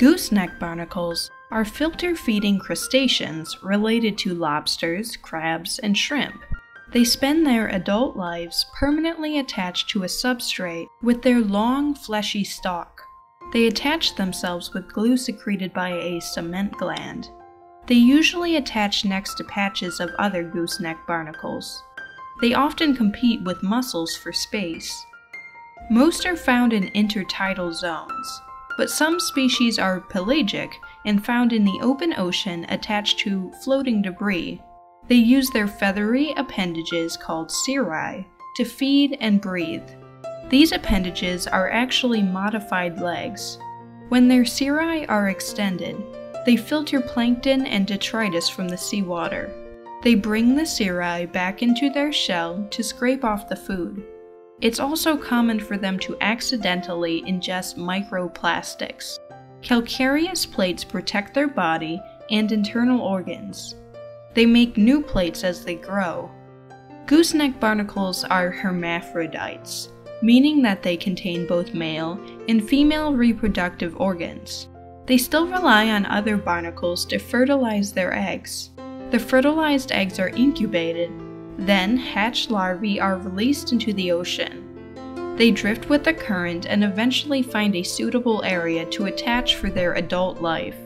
Gooseneck barnacles are filter feeding crustaceans related to lobsters, crabs, and shrimp. They spend their adult lives permanently attached to a substrate with their long, fleshy stalk. They attach themselves with glue secreted by a cement gland. They usually attach next to patches of other gooseneck barnacles. They often compete with mussels for space. Most are found in intertidal zones, but some species are pelagic and found in the open ocean attached to floating debris. They use their feathery appendages called cirri to feed and breathe. These appendages are actually modified legs. When their cirri are extended, they filter plankton and detritus from the seawater. They bring the cirri back into their shell to scrape off the food. It's also common for them to accidentally ingest microplastics. Calcareous plates protect their body and internal organs. They make new plates as they grow. Gooseneck barnacles are hermaphrodites, meaning that they contain both male and female reproductive organs. They still rely on other barnacles to fertilize their eggs. The fertilized eggs are incubated then, hatched larvae are released into the ocean. They drift with the current and eventually find a suitable area to attach for their adult life.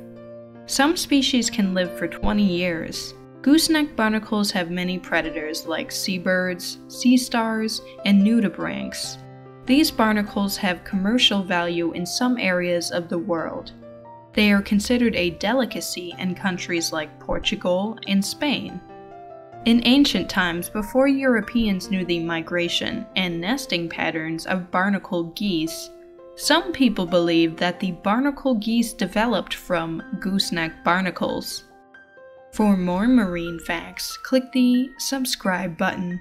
Some species can live for 20 years. Gooseneck barnacles have many predators like seabirds, sea stars, and nudibranchs. These barnacles have commercial value in some areas of the world. They are considered a delicacy in countries like Portugal and Spain. In ancient times, before Europeans knew the migration and nesting patterns of barnacle geese, some people believed that the barnacle geese developed from gooseneck barnacles. For more marine facts, click the subscribe button.